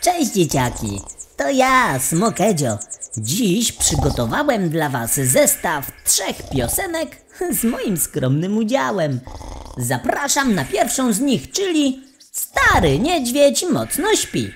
Cześć dzieciaki, to ja, Smokedzio. Dziś przygotowałem dla was zestaw trzech piosenek z moim skromnym udziałem. Zapraszam na pierwszą z nich, czyli Stary niedźwiedź mocno śpi.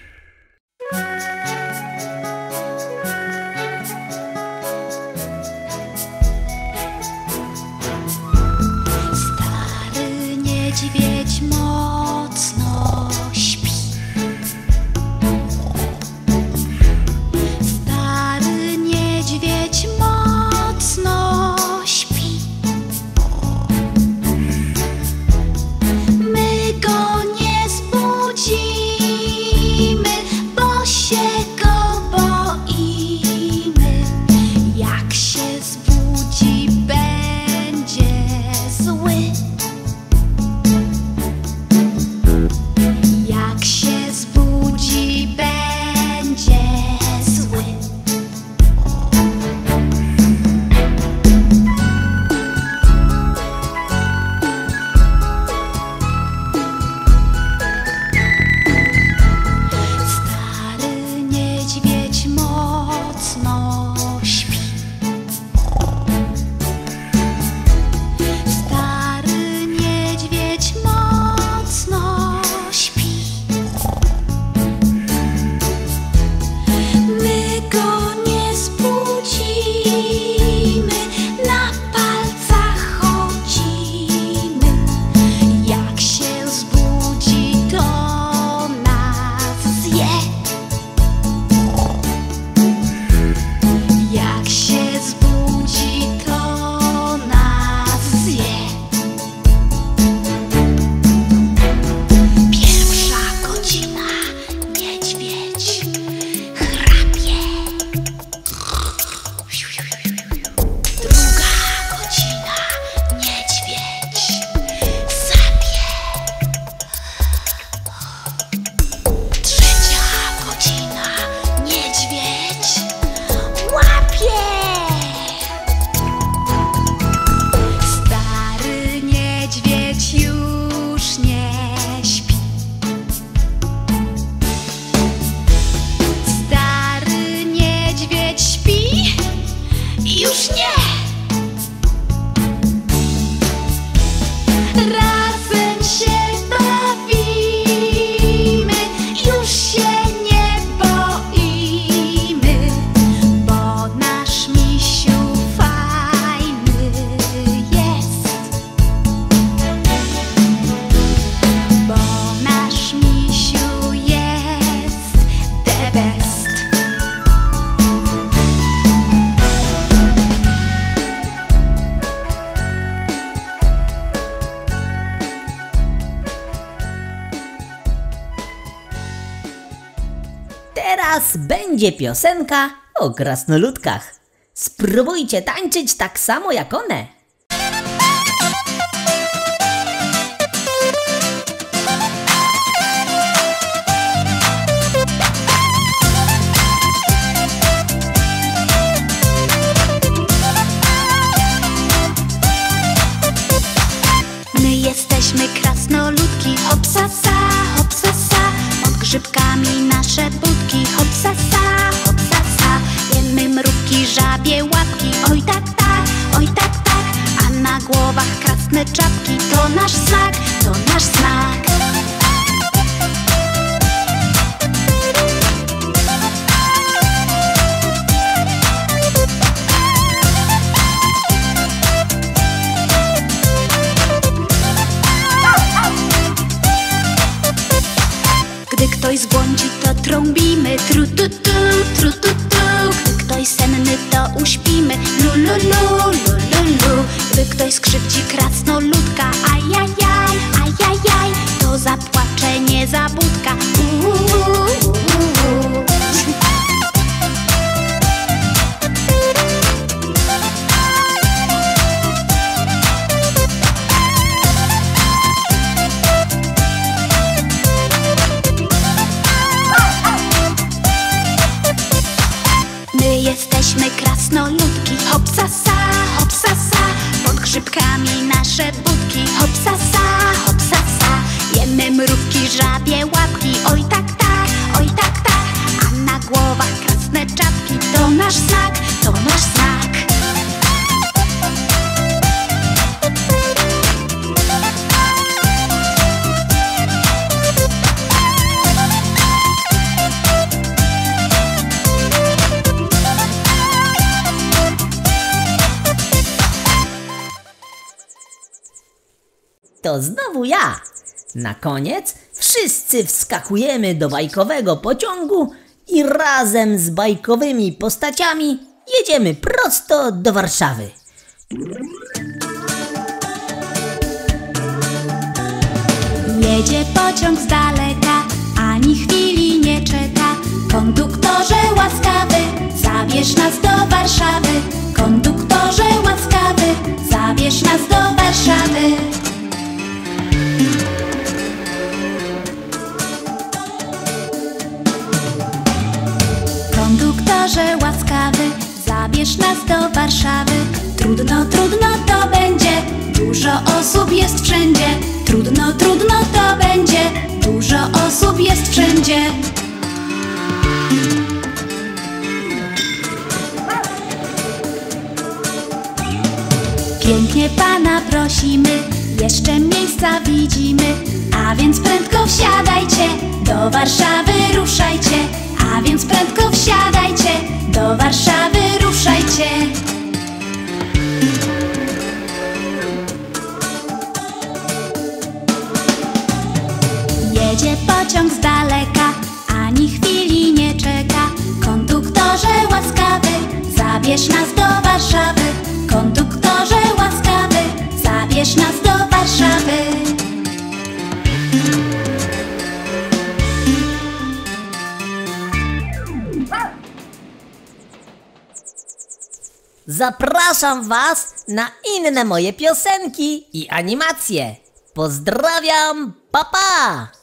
Teraz będzie piosenka o krasnoludkach. Spróbujcie tańczyć tak samo jak one. Żabie łapki, oj tak, tak, oj tak, tak. A na głowach krasne czapki, to nasz znak, to nasz znak. Gdy ktoś zbłądzi, to trąbimy. Tru tu tu, jesteśmy krasnoludki, hopsasa, hopsasa Pod grzybkami nasze budki, hopsasa, hopsasa Jemy mrówki, żabie łapki, oj to znowu ja. Na koniec wszyscy wskakujemy do bajkowego pociągu i razem z bajkowymi postaciami jedziemy prosto do Warszawy. Jedzie pociąg z daleka, ani chwili nie czeka. Konduktorze łaskawy, zabierz nas do Warszawy. Konduktorze łaskawy, zabierz nas do Warszawy. Trudno, trudno to będzie, dużo osób jest wszędzie. Trudno, trudno to będzie, dużo osób jest wszędzie. Pięknie pana prosimy, jeszcze miejsca widzimy, a więc prędko wsiadajcie, do Warszawy ruszajcie, a więc prędko wsiadajcie, do Warszawy ruszajcie. Zabierz nas do Warszawy. Konduktorze łaskawy, zabierz nas do Warszawy. Zapraszam Was na inne moje piosenki i animacje. Pozdrawiam, papa! Pa.